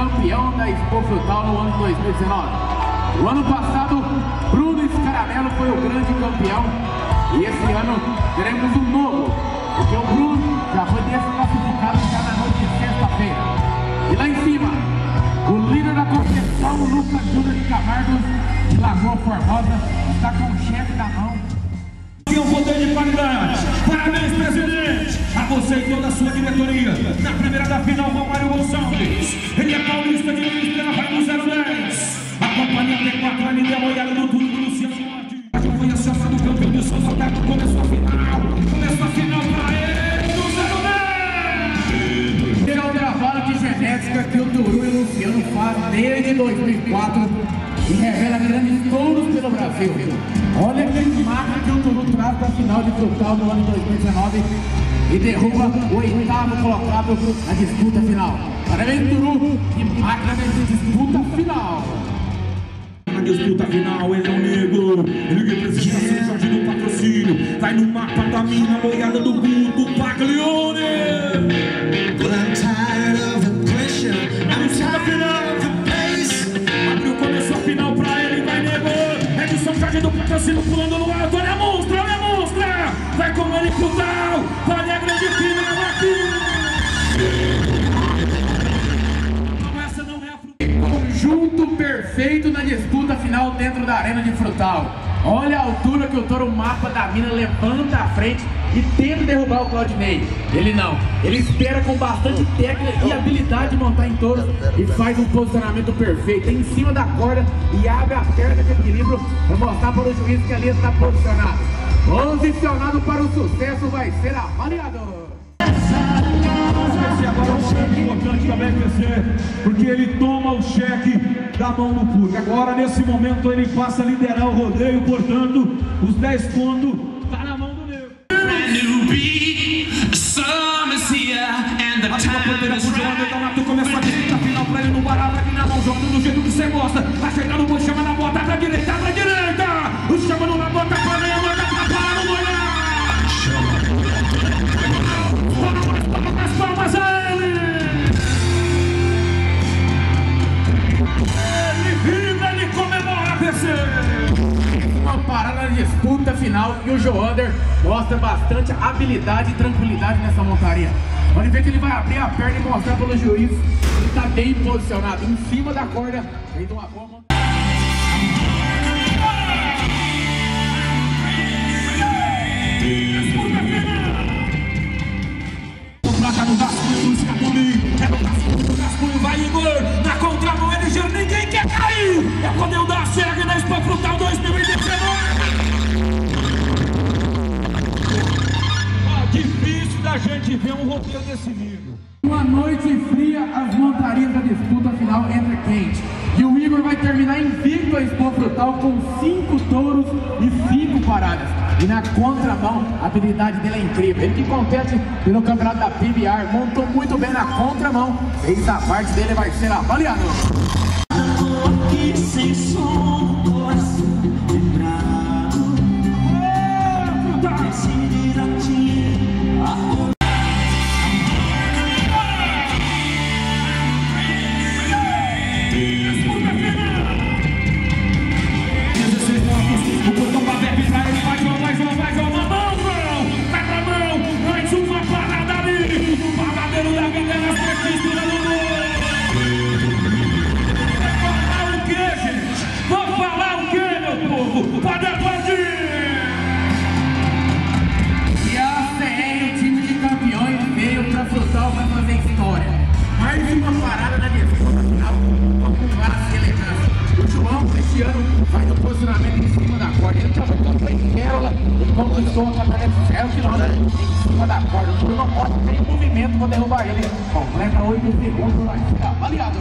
campeão da Expo Frutal no ano de 2019. O ano passado, Bruno Escaramelo foi o grande campeão e esse ano teremos um novo, porque o Bruno já foi desclassificado já na noite de sexta-feira. E lá em cima, o líder da competição, Lucas Júnior de Camargo, de Lagoa Formosa, você e toda a sua diretoria. Na primeira da final, Romário Gonçalves. Ele é paulista de Luiz Pena, vai no 010. A companhia T4 ali deu uma olhada no turno do Luciano. Já foi acionado o campeão de São Roberto. Começou a final. Começou a final para ele no 010. Esse é o trabalho de genética que o Turu e o Luciano fazem desde 2004 e revela grandes touros pelo Brasil. A de frutal no ano de 2019 e derruba o oitavo colocado na disputa final. Parabéns, Turu, que máquina nessa disputa final. Na disputa final, ele é o negro. Ele representa a São Jorge no patrocínio. Vai no mapa da mina, boiada do Guto Paglione. Com ele pro tal. Olha a grande final aqui. Essa não é a. Conjunto perfeito na disputa final dentro da arena de frutal. Olha a altura que o touro mapa da mina levanta à frente e tenta derrubar o Claudinei. Ele não. Ele espera com bastante técnica e habilidade montar em touro e faz um posicionamento perfeito em cima da corda e abre a perna de equilíbrio para mostrar para o juiz que ali está posicionado. Posicionado para o sucesso vai ser avaliado. Esse agora é um momento importante também, PC, porque ele toma o cheque da mão do público. Agora, nesse momento, ele passa a liderar o rodeio, portanto, os 10 pontos tá na mão do negro. brand new beat. Summer's here and the A sua time bandeira is pro João right. Detonato começa a disputa final pra ele no barato aqui na mão, jogando do jeito que você gosta. Ajeitando o boi, chama na bota pra direita, pra direita. Disputa final e o Joander mostra bastante habilidade e tranquilidade nessa montaria. Pode ver que ele vai abrir a perna e mostrar pelo juiz ele está bem posicionado em cima da corda. Feito uma boa um desse. Uma noite fria, as montarias da disputa final entra quente. E o Igor vai terminar invicto a Expo Frutal com cinco touros e cinco paradas. E na contramão, a habilidade dele é incrível. Ele que compete pelo campeonato da PBR, montou muito bem na contramão. Fez a parte dele, vai ser avaliado. Aqui sem som, povo? Pode aplaudir! E a CR, o time de campeões, veio pra Frutal pra fazer história. Mais uma parada na disputa final, elegância. O João, esse ano, faz o posicionamento em cima da corda. Ele também foi em Pérola, conquistou a caminhonete zero quilômetro em cima da corda. O não pode ter movimento pra derrubar ele. Completa 8 segundos, vai ser avaliado.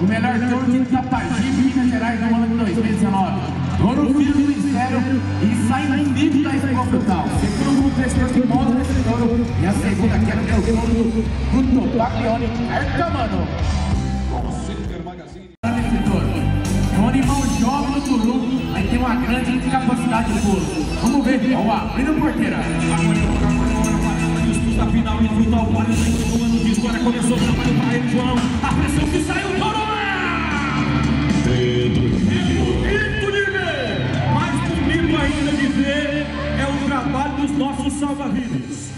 o melhor torno de Tapagi, Minas Gerais, no ano de 2019. Ouro Filho do Ministério e sai invicto da Escofital. Segundo o desse de moto desse touro. E a segunda queda é o touro do Bruto Baglione Arcamano. É um animal jovem no Turu, mas tem uma grande capacidade de pulo. Vamos ver, ó, o abrindo a porteira. Agora eu vou colocar a final e o ao palio, no ano de história começou o trabalho para ele, João. A pressão que saiu, Toro! Pedro Bonito de ver, bonito ainda de ver é o trabalho dos nossos salva-vidas.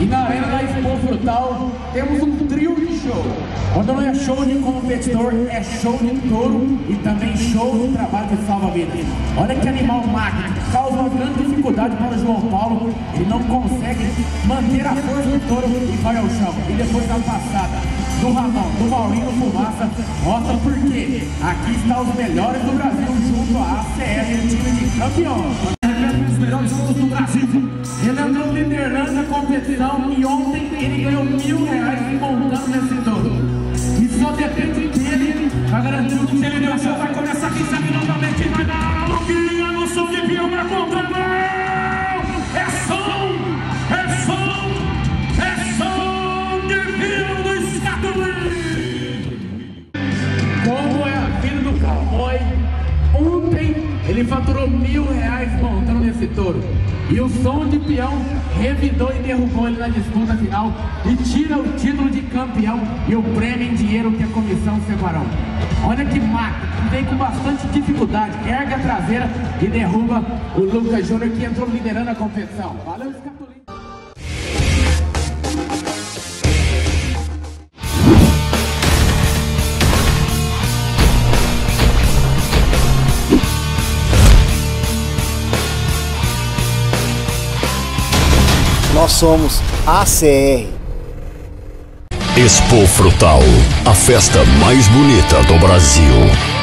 E na arena da Expo Frutal temos um trio de show. Quando não é show de competidor, é show de touro e também show de trabalho de salva-vidas. Olha que animal máquina, causa uma grande dificuldade para o João Paulo. Ele não consegue manter a força do touro e vai ao chão. E depois da passada do Ramon, do Maurinho Fumaça, mostra por quê. Aqui está os melhores do Brasil junto à ACL, time de campeão. Os melhores jogos do Brasil. Ele andou liderando a competição e ontem ele ganhou mil reais montando nesse touro. E só depende dele para garantir o deu show, vai começar, quem sabe novamente mil reais montando esse touro. E o som de peão revidou e derrubou ele na disputa final e tira o título de campeão e o prêmio em dinheiro que a comissão separou. Olha que máquina, vem com bastante dificuldade, erga a traseira e derruba o Lucas Júnior que entrou liderando a competição. Valeu, Escatolino. Nós somos ACR. Expo Frutal, a festa mais bonita do Brasil.